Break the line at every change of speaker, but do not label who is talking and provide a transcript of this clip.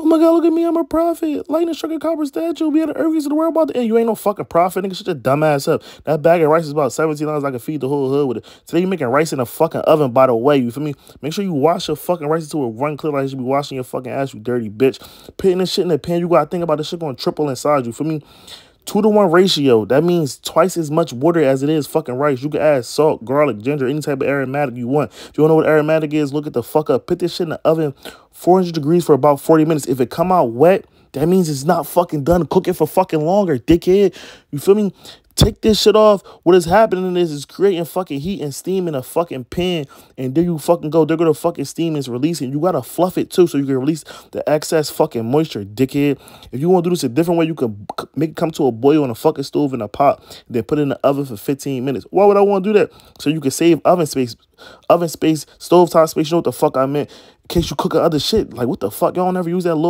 Oh my god, look at me, I'm a prophet. Lightning struck a copper statue. We had an earthquake in the world about to end. You ain't no fucking prophet, nigga. Shut your dumb ass up. That bag of rice is about $17. I can feed the whole hood with it. Today you making rice in a fucking oven, by the way. You feel me? Make sure you wash your fucking rice until it run clear like you should be washing your fucking ass, you dirty bitch. Putting this shit in the pan, you gotta think about this shit going triple inside you. For me, two to one ratio. That means twice as much water as it is fucking rice. You can add salt, garlic, ginger, any type of aromatic you want. If you want to know what aromatic is, look at the fuck up. Put this shit in the oven 400 degrees for about 40 minutes. If it come out wet, that means it's not fucking done. Cook it for fucking longer, dickhead. You feel me? Take this shit off. What is happening is it's creating fucking heat and steam in a fucking pan. And there you fucking go. They're gonna fucking steam is releasing. You gotta fluff it too so you can release the excess fucking moisture, dickhead. If you want to do this a different way, you could make it come to a boil on a fucking stove in a pot. Then put it in the oven for 15 minutes. Why would I want to do that? So you can save oven space, oven space, stove top space. You know what the fuck I meant? In case you cook other shit. Like what the fuck? Y'all never use that little